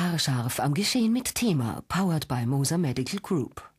Haarscharf am Geschehen mit Thema, powered by Moser Medical Group.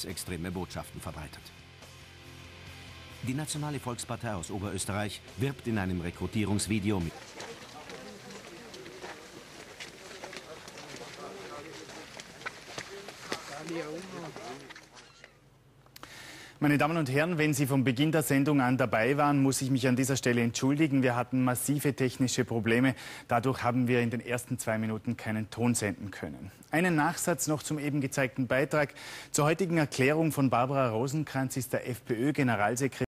Rechtsextreme Botschaften verbreitet. Die Nationale Volkspartei aus Oberösterreich wirbt in einem Rekrutierungsvideo mit. Meine Damen und Herren, wenn Sie von Beginn der Sendung an dabei waren, muss ich mich an dieser Stelle entschuldigen. Wir hatten massive technische Probleme. Dadurch haben wir in den ersten zwei Minuten keinen Ton senden können. Einen Nachsatz noch zum eben gezeigten Beitrag. Zur heutigen Erklärung von Barbara Rosenkranz ist der FPÖ-Generalsekretär